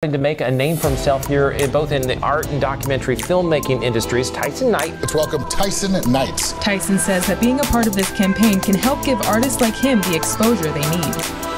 to make a name for himself here, in both in the art and documentary filmmaking industries. Tysen Knight. Let's welcome Tysen Knights. Tysen says that being a part of this campaign can help give artists like him the exposure they need.